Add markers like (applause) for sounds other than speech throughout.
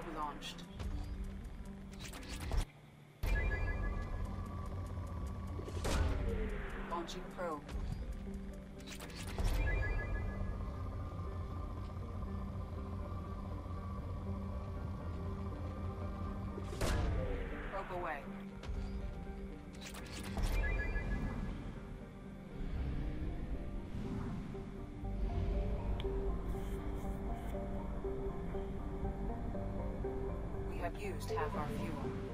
Probe launched. Launching probe. Used half our fuel.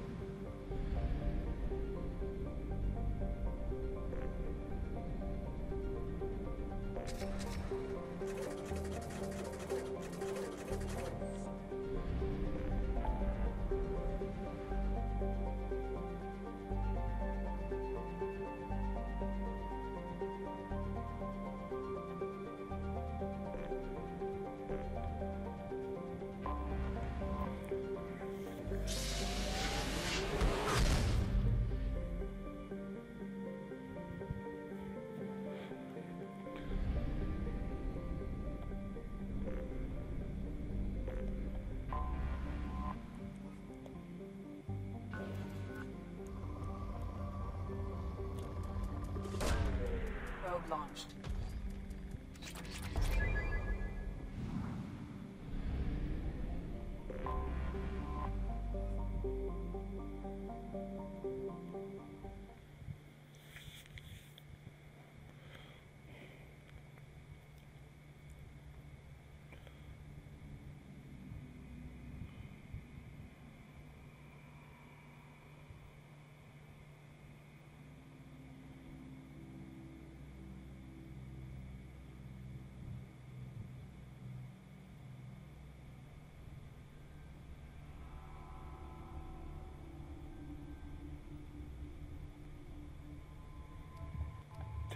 Launched.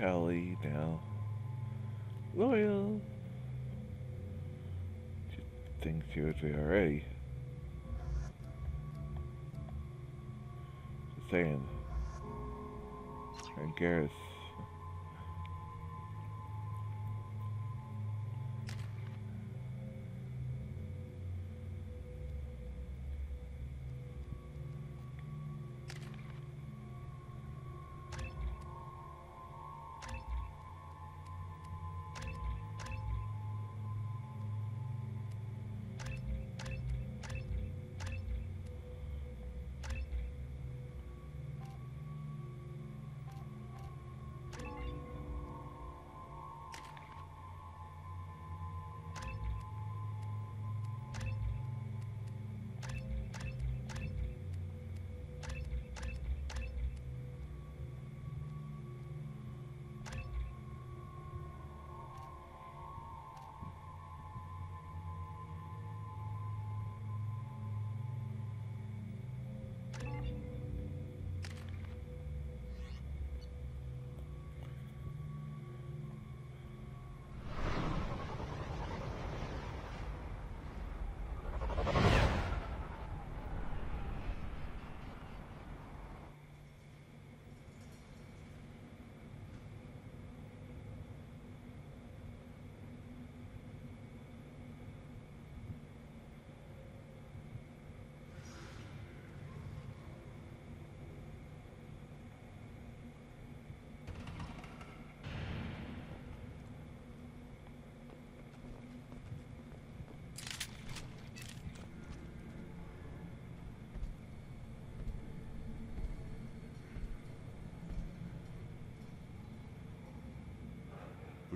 Tali now. Loyal. She was there already. Just saying. And Garrus.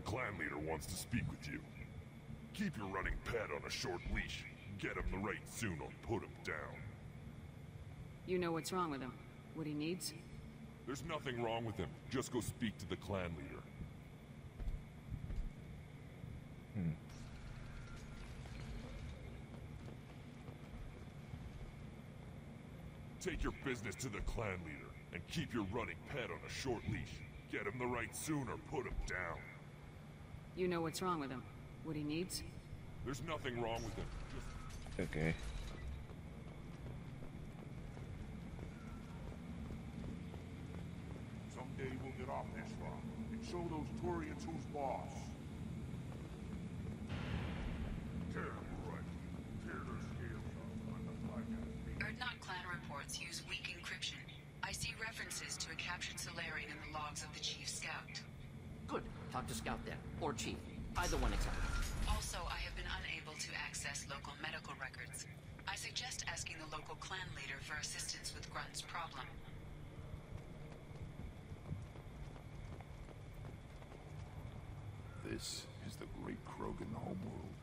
Clan leader wants to speak with you. Keep your running pet on a short leash. Get him the rite soon or put him down. You know what's wrong with him. What he needs? There's nothing wrong with him. Just go speak to the clan leader. Hmm. Take your business to the clan leader and keep your running pet on a short leash. Get him the rite soon or put him down. You know what's wrong with him. What he needs? There's nothing wrong with him. Just... Okay. Someday we'll get off this rock and show those Turians who's boss. Damn right. Tear their scales off Urdnot clan reports use weak encryption. I see references to a captured Salarian in the logs of the Chief Scout. Good. Talk to Scout then. Or Chief. Either one accepted. Also, I have been unable to access local medical records. I suggest asking the local clan leader for assistance with Grunt's problem. This is the great Krogan homeworld.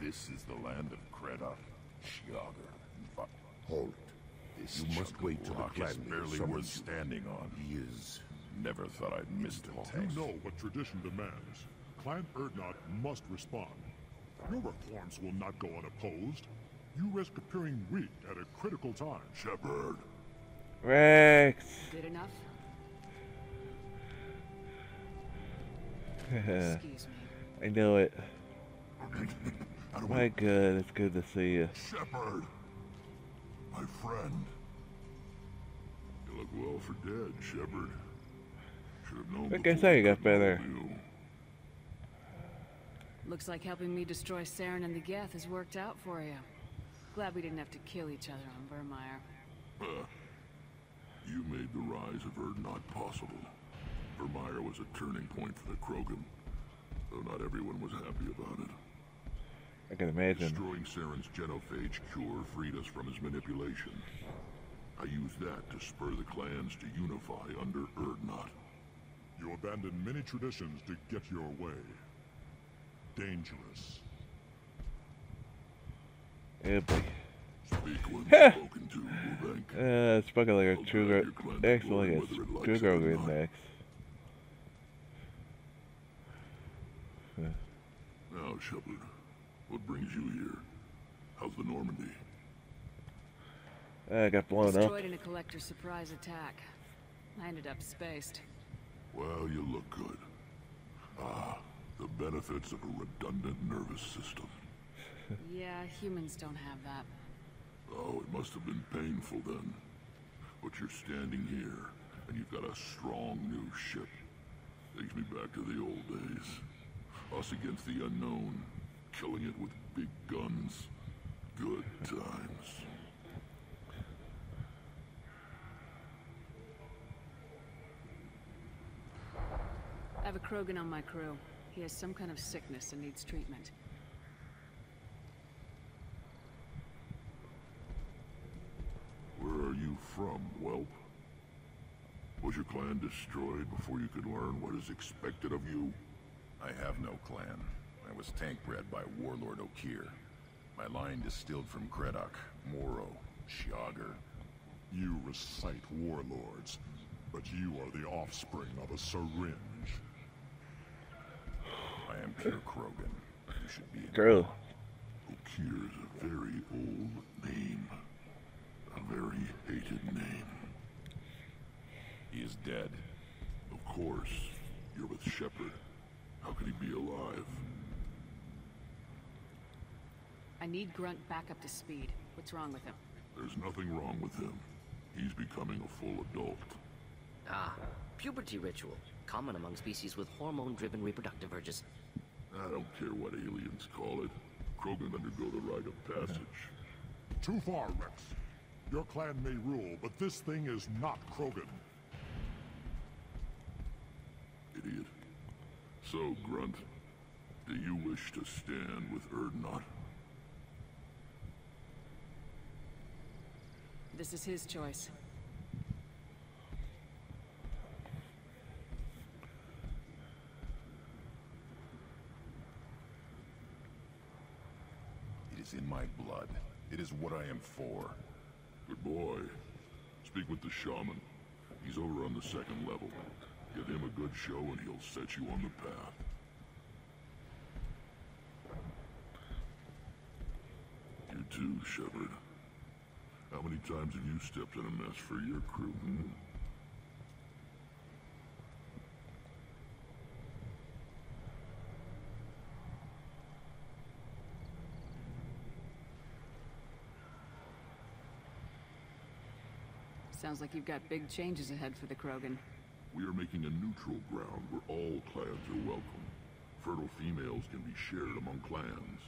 This is the land of Kredok, Shiagar, and Va- Hold it. This You must wait till the rock clan is barely worth you. standing on. He is. Never thought I'd missed a You test. know what tradition demands. Clan Urdnot must respond. Your reforms will not go unopposed. You risk appearing weak at a critical time. Shepard, Wrex! Good enough? I Excuse me. I know it. (laughs) My I... good, it's good to see you. Shepard, my friend. You look well for dead, Shepard. Should have I before say, you I got better. Looks like helping me destroy Saren and the Geth has worked out for you. Glad we didn't have to kill each other on Virmire. Uh, you made the rise of Urdnot possible. Virmire was a turning point for the Krogan, though not everyone was happy about it. I can imagine. Destroying Saren's genophage cure freed us from his manipulation. I used that to spur the clans to unify under Urdnot. You abandoned many traditions to get your way. Dangerous. Yeah, boy. Speak when spoken to, Uvenk. Uh, spoken like a true Gro- Actually, like a true Grogu next. Now, Shepard, what brings you here? How's the Normandy? I got blown up. Destroyed in a collector surprise attack. I ended up spaced. Well, you look good. Ah, the benefits of a redundant nervous system. (laughs) Yeah, humans don't have that. Oh, it must have been painful then. But you're standing here, and you've got a strong new ship. Takes me back to the old days. Us against the unknown, killing it with big guns. Good times. Have a Krogan on my crew. He has some kind of sickness and needs treatment. Where are you from, whelp? Was your clan destroyed before you could learn what is expected of you? I have no clan. I was tank bred by Warlord Okeer. My line distilled from Kredok, Moro, Shiagar. You recite warlords, but you are the offspring of a syringe. I am pure Krogan. You should be in Girl. Okeer is a very old name. A very hated name. He is dead. Of course, you're with Shepard. How could he be alive? I need Grunt back up to speed. What's wrong with him? There's nothing wrong with him. He's becoming a full adult. Ah, puberty ritual. Common among species with hormone-driven reproductive urges. I don't care what aliens call it. Krogan undergo the rite of passage. Too far, Wrex. Your clan may rule, but this thing is not Krogan. Idiot. So, Grunt, do you wish to stand with Urdnot? This is his choice. In my blood. It is what I am for. Good boy. Speak with the shaman. He's over on the second level. Give him a good show and he'll set you on the path. You too, Shepard. How many times have you stepped in a mess for your crew, hmm? Sounds like you've got big changes ahead for the Krogan. We are making a neutral ground where all clans are welcome. Fertile females can be shared among clans.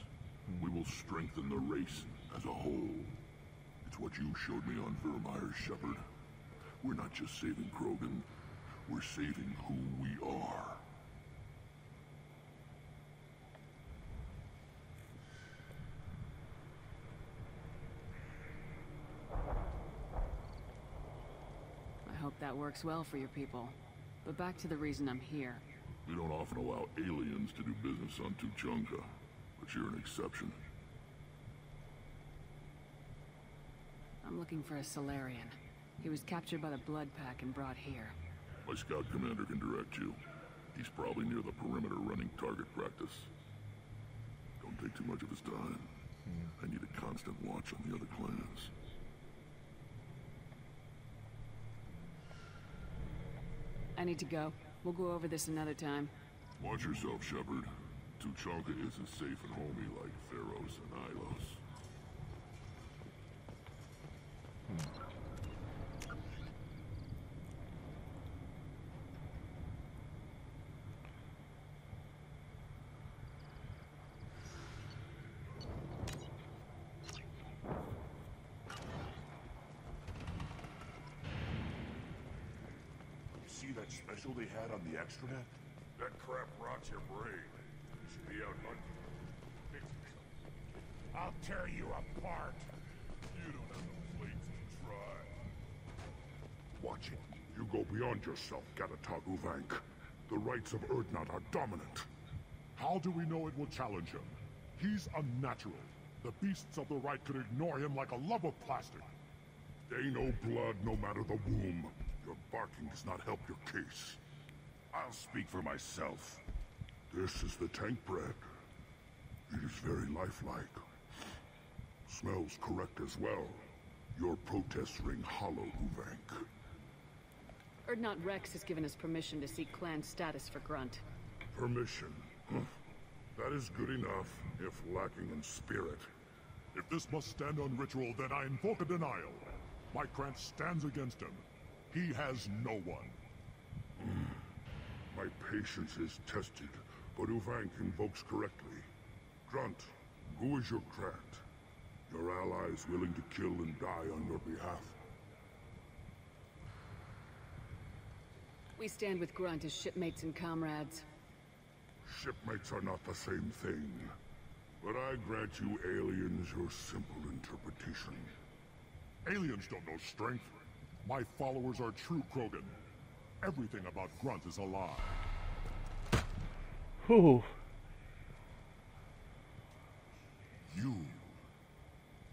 We will strengthen the race as a whole. It's what you showed me on Virmire, Shepard. We're not just saving Krogan. We're saving who we are. That works well for your people. But back to the reason I'm here. We don't often allow aliens to do business on Tuchanka, but you're an exception. I'm looking for a Salarian. He was captured by the Blood Pack and brought here. My scout commander can direct you. He's probably near the perimeter running target practice. Don't take too much of his time. Hmm. I need a constant watch on the other clans. I need to go. We'll go over this another time. Watch yourself, Shepard. Tuchanka isn't safe and homey like Feros and Ilos. You hmm see that special they had on the extranet? That crap rots your brain. You should be out hunting. I'll tear you apart. You don't have the plates to try. Watch it. You go beyond yourself, Gatatog Uvenk. The rites of Urdnot are dominant. How do we know it will challenge him? He's unnatural. The beasts of the rite could ignore him like a lump of plastic. They know blood no matter the womb. Your barking does not help your case. I'll speak for myself. This is the tank bred. It is very lifelike. Smells correct as well. Your protests ring hollow, Uvenk. Urdnot Wrex has given us permission to seek clan status for Grunt. Permission. That is good enough, if lacking in spirit. If this must stand on ritual, then I invoke a denial. My Krantt stands against him. He has no one. My patience is tested, but Uvenk invokes correctly. Grunt, who is your Krantt? Your allies willing to kill and die on your behalf? We stand with Grunt as shipmates and comrades. Shipmates are not the same thing. But I grant you aliens your simple interpretation. Aliens don't know strength. My followers are true Krogan. Everything about Grunt is a lie. Whew. You.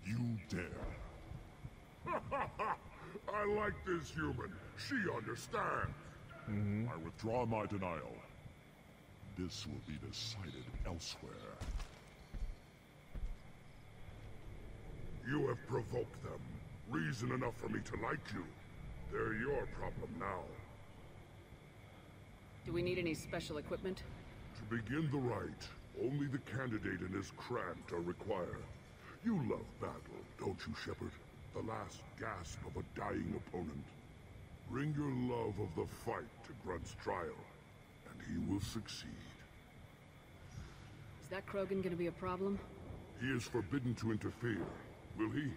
You dare. (laughs) I like this human. She understands. Mm-hmm. I withdraw my denial. This will be decided elsewhere. You have provoked them. Reason enough for me to like you. They're your problem now. Do we need any special equipment? To begin the rite, only the candidate and his Krantt are required. You love battle, don't you, Shepard? The last gasp of a dying opponent. Bring your love of the fight to Grunt's trial, and he will succeed. Is that Krogan gonna be a problem? He is forbidden to interfere, will he?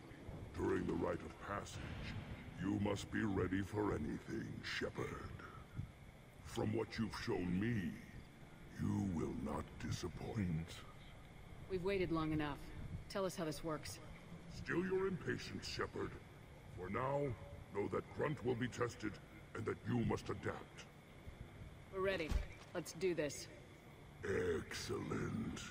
During the rite of passage, you must be ready for anything, Shepard. From what you've shown me, you will not disappoint. We've waited long enough. Tell us how this works. Still your impatience, Shepard. For now, know that Grunt will be tested, and that you must adapt. We're ready. Let's do this. Excellent.